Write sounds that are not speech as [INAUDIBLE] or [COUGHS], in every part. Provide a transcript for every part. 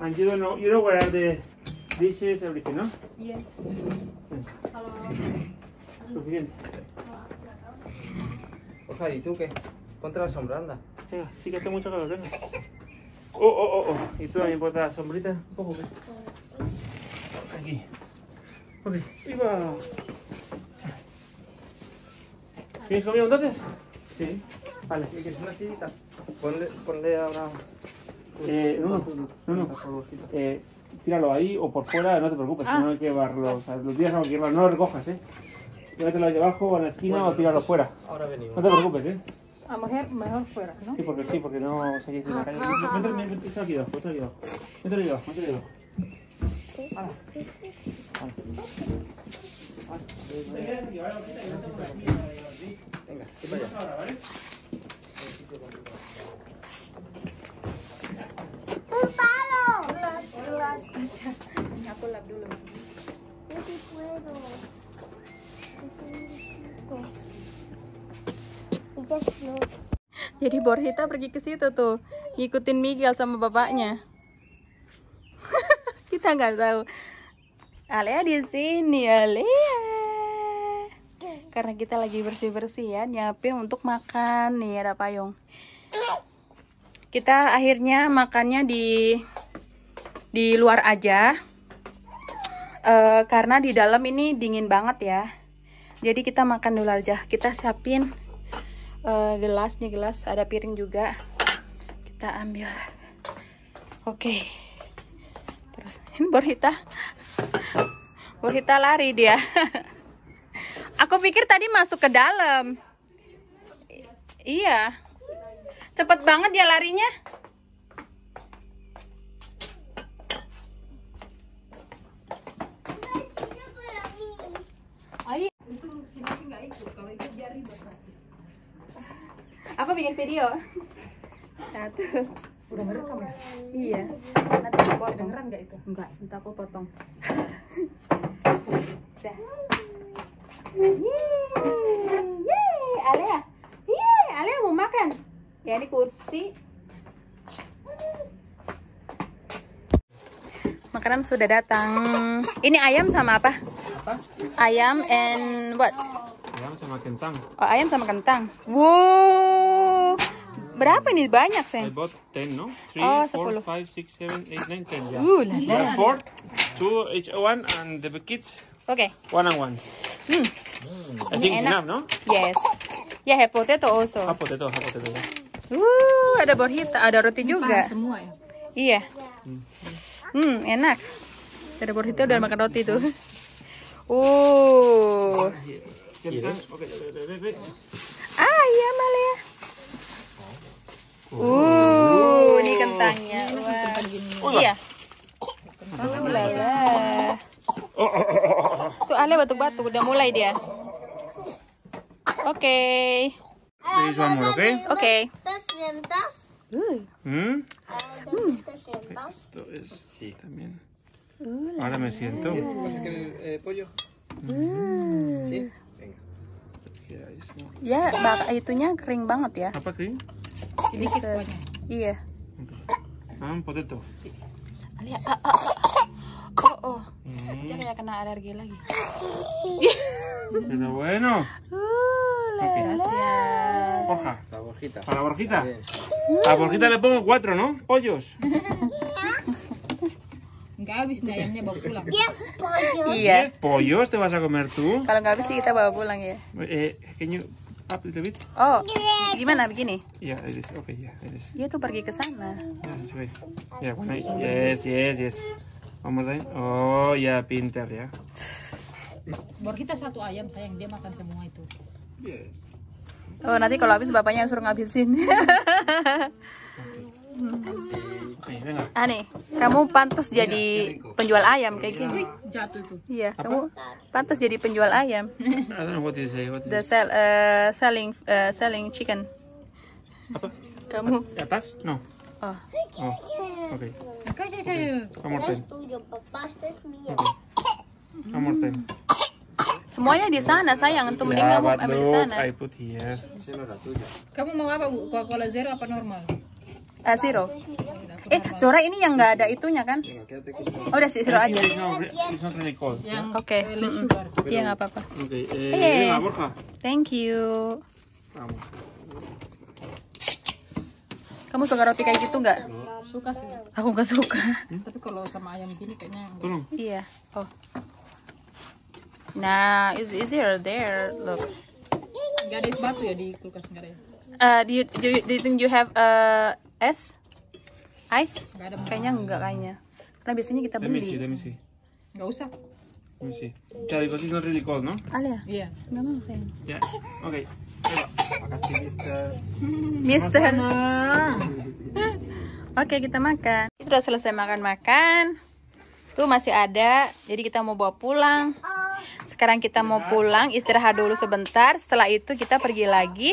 And you don't know, you know where are the dishes, everything, no? Yes. Suficiente. Ojalá, ¿y tú qué? Ponte la sombra, anda. Venga, sí que hace mucho calor, venga. Oh, oh, oh, oh. Y tú también pones la sombrita. Un poco, ¿qué? Aquí. Ok, ¡viva! ¿Tienes comida entonces? Sí. Vale. Sí, que es una sillita. Ponle, ponle ahora... Eh, no, no, no, no. Eh, tíralo ahí o por fuera, no te preocupes, si no hay que llevarlo. O sea, los días no hay que llevarlo, no lo recojas, ¿eh? Llévatelo ahí debajo o en la esquina o tíralo fuera. Ahora venimos. No te preocupes, ¿eh? A mujer mejor fuera, ¿no? Sí, porque sí, porque no se en la calle. Mételo mételo aquí abajo, mételo aquí abajo. Mételo aquí abajo, mételo aquí abajo. Jadi Borhita pergi ke situ tuh, ngikutin Miguel sama bapaknya. [LAUGHS] Kita nggak tahu. Alea di sini, Alea. Karena kita lagi bersih-bersih ya, nyiapin untuk makan. Nih ada payung. Kita akhirnya makannya di di luar aja. Eh, karena di dalam ini dingin banget ya. Jadi kita makan di luar aja. Kita siapin eh, gelas nih gelas ada piring juga. Kita ambil. Oke. Terus ini Borhita Borhita lari dia. [LAUGHS] Aku pikir tadi masuk ke dalam. I- iya. Cepet banget dia larinya aku bikin video satu Udah ngerekam ya? Iya. Nanti aku potong. Kedengeran nggak itu? Enggak, nanti aku potong. Dah. Yeay, yeay, Alea. Yeay, Alea mau makan. Ya ini kursi. Makanan sudah datang. Ini ayam sama apa? Apa? Ayam and what? Ayam sama kentang. Oh, ayam sama kentang. Wow. Berapa ini? Banyak, I Sen. bought 10, no? 3, Oh, 4, 10. 5, 6, 7, 8, 9, 10. Yeah. Uh, la la. have four, two each one, and the kids Oke. one and one. Hmm. I think it's enak. enough, no? Yes. Ya, have potato also. Half potato, half potato. yeah. Uh, ada borhita, ada roti juga. Semua ya? Iya. Hmm, enak. Ada borhita udah makan roti tuh. Uh. Okay, wait, wait, wait, wait. Ah, iya Malia. Uh, ini kentangnya. Wah. Iya. Lala. Oh, oh, oh, oh, oh, oh. Tuh Ale batuk-batuk, udah mulai dia. Oke. There is one more, okay? Uh, Hmm? ¿Te sientas? Esto es... Sí, también. Ahora me siento. ¿Vas a querer eh, pollo? ¿Sí? Venga. Ya, bak itunya kering banget ya. Apa kering? Sedikit Bisa. pokoknya. Iya. Ah, potato. Alia, ah, ah, ah. Oh, oh. Mm. Dia kayak kena alergi lagi. Pero bueno. Uh, la, Ok. la. Borja. La borjita. Para Borjita. Bien. A Borjita le pongo cuatro, ¿no? Pollos. [LAUGHS] Nggak habis nih ayamnya bawa pulang. Diez pollos. Iya. ¿Diez pollos te vas a comer tú? Kalau nggak habis sih kita bawa pulang ya. Eh, you up a little bit? Oh, gimana begini? Yeah, it is. Okay, yeah, it is. Dia tuh pergi ke sana. Yeah, okay. Yeah, one eye. Yes, yes, yes. One more time. Oh, ya pinter ya. Bor kita satu ayam sayang dia makan semua itu. Oh, nanti kalau habis bapaknya yang suruh ngabisin. [LAUGHS] Oke, venga. ah nih, kamu pantas jadi penjual ayam kayak gini. Jatuh tuh. Iya, kamu pantas jadi penjual ayam. I don't know what you say. What is The sell, uh, selling uh, selling chicken. Apa? Kamu. ¿Atas? No. Oh. Oh, okay. One more time. mío. Okay. One more time. Semuanya di sana sayang. Tuh mending kamu ambil di sana. Kamu mau apa Bu? Coca-Cola zero apa normal? Ah, zero. Eh, Zora ini yang nggak ada itunya kan? Oh, udah sih zero aja. Oke. eh. Iya nggak apa-apa. Okay. Eh. Thank you. Kamu suka roti kayak gitu nggak? Suka sih. Aku nggak suka. Tapi kalau sama ayam gini kayaknya. Tolong. Iya. Oh. Nah, is easier there. Look. Enggak ada es batu ya di kulkas enggak ada ya? Uh, do you do you, do you think you have uh, es? Ice? Kayaknya enggak kayaknya. Karena biasanya kita Let me see, beli. let me see. Enggak usah. Let me see. Yeah, because it's not really cold, no? Alia, Iya. enggak mau sayang. Yeah. Okay. Makasih, mister. Mister. Oke, kita makan. Kita udah selesai makan-makan. Tuh masih ada. Jadi kita mau bawa pulang. Sekarang kita mau pulang, istirahat dulu sebentar. Setelah itu kita pergi lagi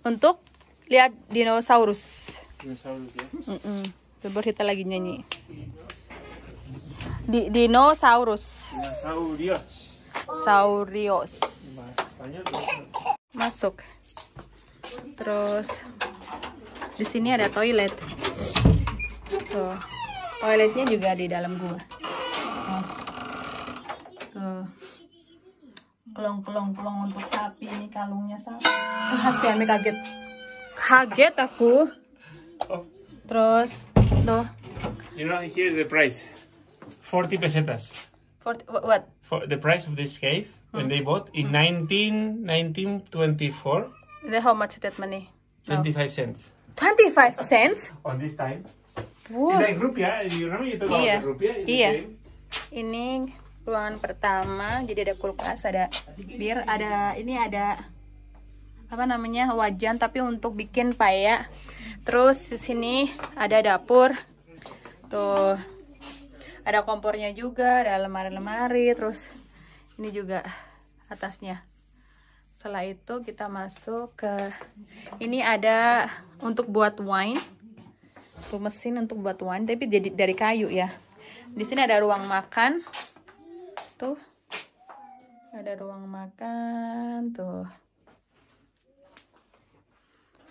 untuk lihat dinosaurus. Dinosaurus, ya. Mm-mm. Tuh Borhita lagi nyanyi. Di dinosaurus. Dinosaurios. Saurios. Masuk. Terus di sini ada toilet. Tuh. Toiletnya juga di dalam gua. Tuh. Tuh. Kelong-kelong kelong untuk sapi ini kalungnya sapi. Ah, si Ami kaget. Kaget aku. Terus tuh. you know, here's the price. 40 pesetas. For, what? For the price of this cave, when they bought, in 19, 1924, The how much that money? No. 25 cents. 25 cents? On this time. Wow. It's like rupiah. You remember you talk about Iya. the rupiah? It's the Iya. Ini ruangan pertama, jadi ada kulkas, ada bir, ada ini ada apa namanya wajan tapi untuk bikin payak. Terus di sini ada dapur. Tuh. Ada kompornya juga, ada lemari-lemari, terus ini juga atasnya. Setelah itu kita masuk ke ini ada untuk buat wine. Tuh mesin untuk buat wine tapi jadi dari kayu ya. Di sini ada ruang makan. Tuh. Ada ruang makan tuh.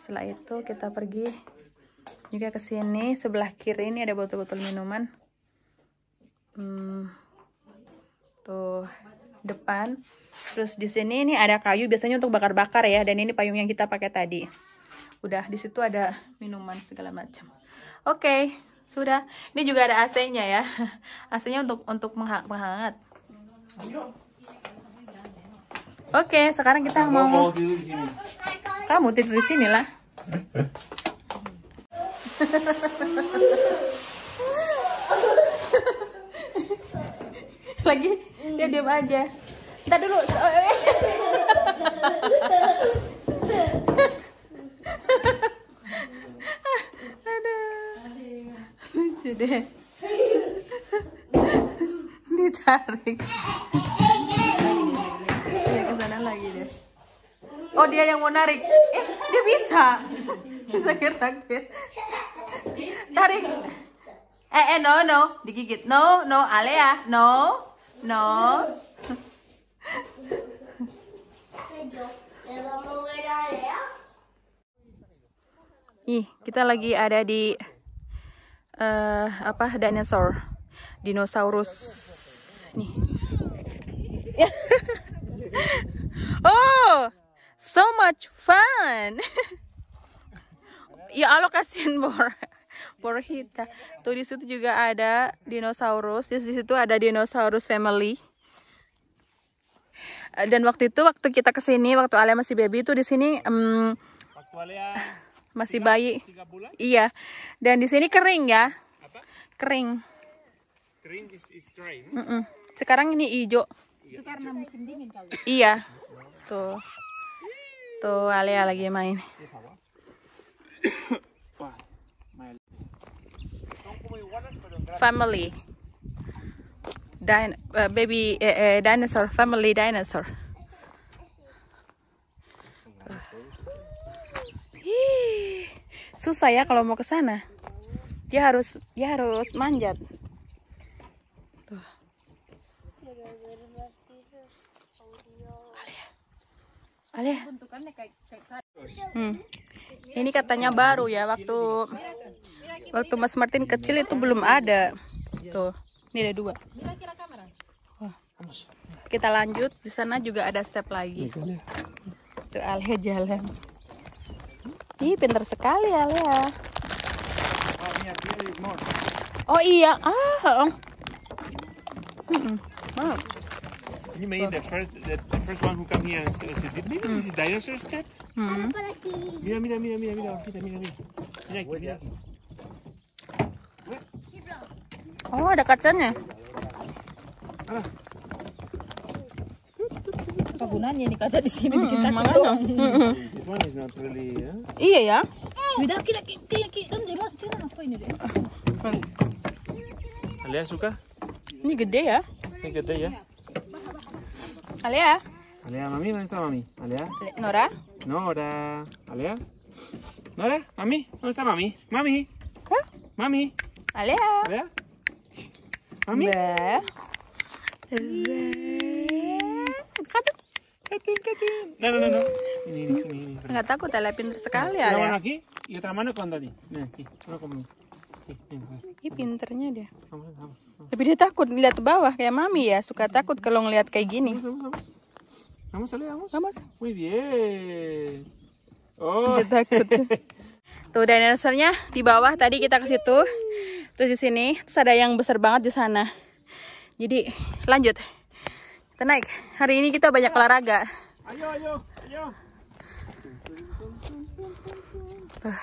Setelah itu kita pergi juga ke sini sebelah kiri ini ada botol-botol minuman. Hmm, tuh depan. Terus di sini ini ada kayu biasanya untuk bakar-bakar ya dan ini payung yang kita pakai tadi. Udah di situ ada minuman segala macam. Oke, sudah. Ini juga ada AC-nya ya. [LAUGHS] AC-nya untuk untuk mengha- menghangat. Oke, sekarang kita Mau mau kamu tidur di sini lah. [LAUGHS] Lagi dia diam aja. Kita dulu. [LAUGHS] Aduh. Lucu deh. [LAUGHS] Ditarik. Oh dia yang mau narik. Eh dia bisa. Bisa gerak dia. Tarik. Eh eh no no digigit. No no Alea no no. Ih kita lagi ada di eh apa dinosaur dinosaurus nih. [LAUGHS] oh so much fun. [LAUGHS] ya Allah kasihan Bor. Borhita. Tuh di situ juga ada dinosaurus. Di situ ada dinosaurus family. Dan waktu itu waktu kita ke sini waktu Alia masih baby itu di sini Actualnya masih bayi. tiga bulan. Iya. Dan di sini kering ya. Apa? Kering. Kering is, is dry. Mm-mm. Sekarang ini hijau. Itu karena musim dingin kali. Iya. Tuh. Tuh Alia lagi main. Family. Din- eh, baby eh, dinosaur family dinosaur. Susah ya kalau mau ke sana. Dia harus dia harus manjat. Tuh. Ale. bentukannya kayak kayak Hmm. Ini katanya baru ya waktu waktu Mas Martin kecil itu belum ada. Tuh, ini ada dua. kira-kira kamera. Kita lanjut di sana juga ada step lagi. Tuh Alia jalan. Ih, pintar sekali Alia. Oh iya, ah. Mm-mm. Wow. You made the first, the first one who come here and said, maybe this is dinosaur step? Hmm. Aquí. Mira, mira, mira, mira, mira, mira, mira, mira. Mira aquí, mira aquí. Oh, ada kacanya. Apa gunanya nih kaca di sini bikin Hmm, takut doang. [LAUGHS] This not really, huh? Iya ya. Beda kita kita kita jelas kira apa ini deh. Alea suka? Ini gede ya. Ini gede ya. Alia, Alea, mami, ¿dónde está mami? Alea. Nora. Nora. Alea. Nora, mami, ¿dónde está mami? Mami. Hah? Mami. Alia. Alea. Mami. Be. Catun. No, no, no, no. Ini, ini, ini, ini. Nggak takut Alia pintar sekali Una mano aquí y otra mano con Dani. Ven aquí, una conmigo. Ih, pinternya dia. Tapi dia takut lihat ke bawah kayak mami ya, suka takut kalau ngeliat kayak gini. Vamos, vamos. Vamos, vamos. Muy bien. Oh. Takut. [LAUGHS] Tuh dinosaurnya di bawah tadi kita ke situ. Terus di sini, terus ada yang besar banget di sana. Jadi lanjut. Kita naik. Hari ini kita banyak olahraga. Ayo, ayo, ayo. Uh.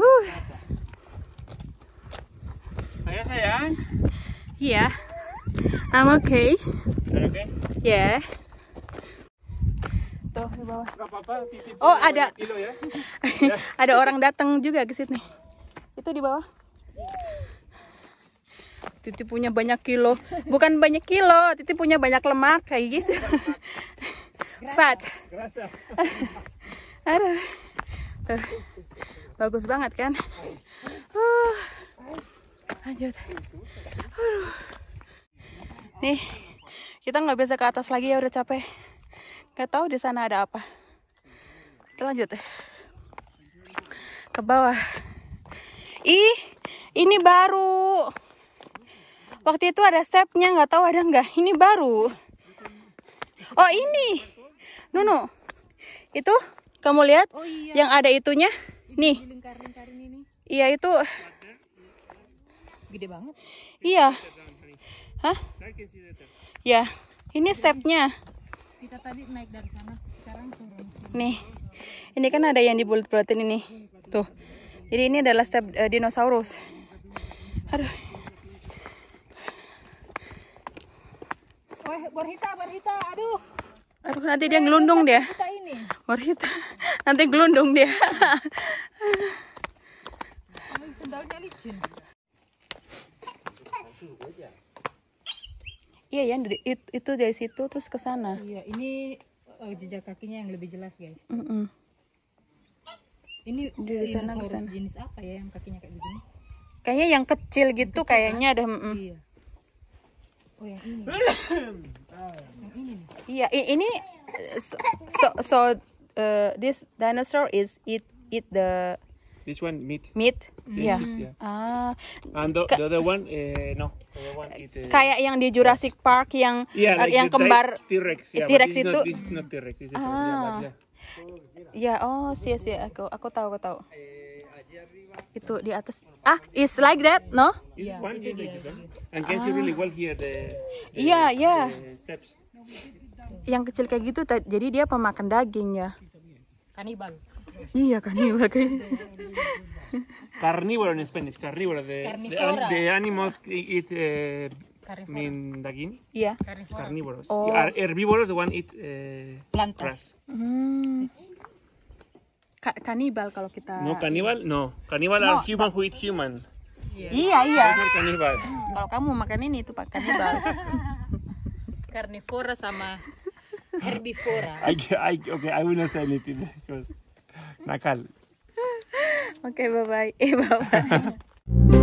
Uh. Ayo sayang. Iya. I'm okay. Oke. Okay. Ya. Tuh di bawah. Gak apa-apa, titip Oh, ada. Kilo ya. [LAUGHS] ada orang datang juga ke sini. Itu di bawah. Titi punya banyak kilo. Bukan banyak kilo, Titi punya banyak lemak kayak gitu. Fat. Aduh. Tuh. Bagus banget kan? Uh. Lanjut. Aduh. Nih, kita nggak bisa ke atas lagi ya udah capek. Gak tahu di sana ada apa. Kita lanjut. Ke bawah. Ih, ini baru. Waktu itu ada stepnya, nggak tahu ada nggak. Ini baru. Oh ini, Nunu. Itu kamu lihat? Oh iya, Yang ada itunya. Nih, iya itu. Gede banget. Iya. Hah? Ya, ini stepnya. Kita tadi naik dari sana, sekarang turun sini. Nih, ini kan ada yang dibulut-bulutin ini. Tuh. Jadi ini adalah step eh, dinosaurus. Aduh. Wah, Borhita, Borhita, aduh, Aduh, nanti dia ngelundung dia. Morita. Nanti gelundung dia. Sendalnya licin. Iya ya, dari- it- itu dari situ terus ke sana. Iya, ini eh, jejak kakinya yang lebih jelas, guys. Mm-mm. Ini Dari sana ke sana. jenis apa ya yang kakinya kayak begini? Kayaknya yang kecil gitu kayaknya ada. mm-mm. Iya. Oh, yang ini. [COUGHS] yang ini nih. Iya, ini so so, so uh, this dinosaur is eat eat the This one meat. meat. This Iya. is, yeah. Ah, And the, the other one, uh, no. The other one it, uh, kayak yang di Jurassic Park yang yeah, uh, like yang the kembar T-Rex. Yeah, T-Rex this is itu. not, this is not T-Rex. This is different. Yeah, Ah. but yeah. Ya, oh, sih sih aku aku tahu aku tahu. Itu di atas. Ah, is like that, no? Iya, one itu like dia, one. And can see really well here the, the, Iya, iya. the steps. Yang kecil kayak gitu jadi dia pemakan daging ya. Kanibal. Iya iya kayak. Carnivore in Spanish. Carnivore. The, the, the animals eat uh, mean daging. Iya. Carnivora. Carnivorous. Oh. Are herbivores the one eat uh, Plantas. Hmm. Ka- kanibal kalau kita. No cannibal. No cannibal are human who eat human. Iya, iya. Are cannibal. Kalau kamu makan ini itu pak kanibal. Carnivora sama herbivora. I, I, okay, I will not say anything because nakal. Oke, [LAUGHS] okay, bye-bye. Eh, [LAUGHS] bye-bye. [LAUGHS]